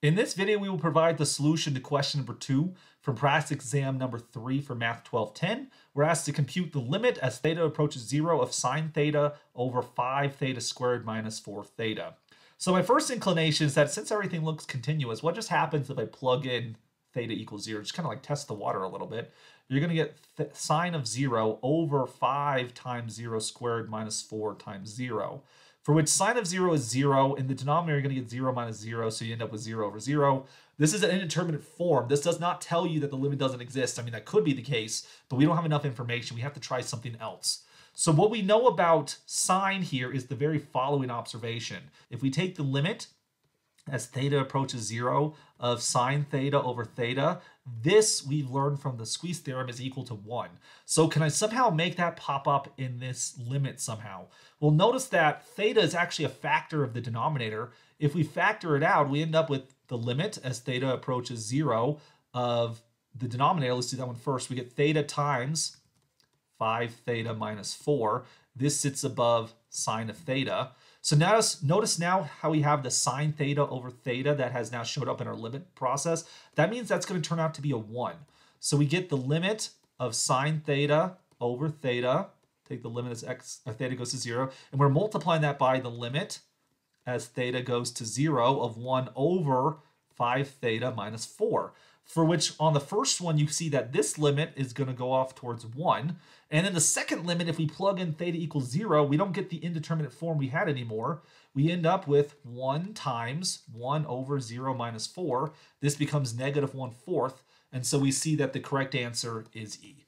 In this video, we will provide the solution to question number two from practice exam number three for Math 1210. We're asked to compute the limit as theta approaches zero of sine theta over 5 theta squared minus 4 theta. So my first inclination is that since everything looks continuous, what just happens if I plug in theta equals zero? Just kind of like test the water a little bit. You're going to get sine of zero over 5 times zero squared minus 4 times zero for which sine of 0 is 0. In the denominator, you're going to get 0 minus 0, so you end up with 0 over 0. This is an indeterminate form. This does not tell you that the limit doesn't exist. I mean, that could be the case, but we don't have enough information. We have to try something else. So what we know about sine here is the very following observation. If we take the limit as theta approaches zero of sine theta over theta. This we've learned from the squeeze theorem is equal to one. So can I somehow make that pop up in this limit somehow? Well, notice that theta is actually a factor of the denominator. If we factor it out, we end up with the limit as theta approaches zero of the denominator. Let's do that one first. We get theta times 5 theta minus 4. This sits above sine of theta. So notice, notice now how we have the sine theta over theta that has now showed up in our limit process. That means that's going to turn out to be a 1. So we get the limit of sine theta over theta. Take the limit as x as theta goes to 0. And we're multiplying that by the limit as theta goes to 0 of 1 over 5 theta minus 4 for which on the first one, you see that this limit is going to go off towards 1. And then the second limit, if we plug in theta equals 0, we don't get the indeterminate form we had anymore. We end up with 1 times 1 over 0 minus 4. This becomes negative 1 fourth. And so we see that the correct answer is E.